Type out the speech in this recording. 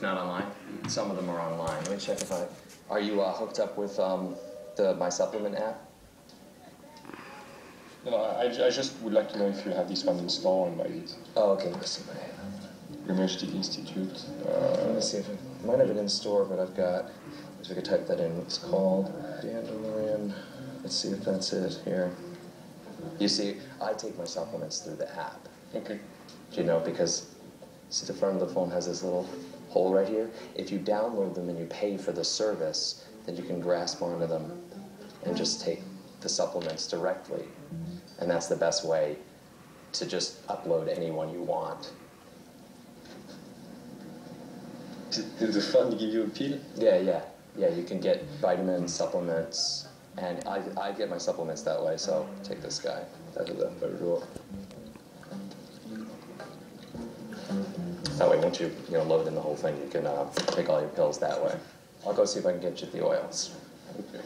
Not online? Some of them are online. Let me check if I, are you uh, hooked up with um, the My Supplement app? No, I, I just would like to know if you have this one installed and buy it. Oh, okay, let me see my, Remestic Institute. let Uh, me see if it, might have been in store, but I've got, if we could type that in, it's called Dandelion. Let's see if that's it here. You see, I take my supplements through the app. okay. Do you know? Because see, the front of the phone has this little hole right here. If you download them and you pay for the service, then you can grasp onto them and just take the supplements directly. And that's the best way to just upload any one you want. Did the fund give you a pill? Yeah, yeah, yeah. You can get vitamins, supplements, and I, I get my supplements that way. So take this guy. That is a That way, once you you know load in the whole thing, you can uh, take all your pills that way. I'll go see if I can get you the oils. Okay.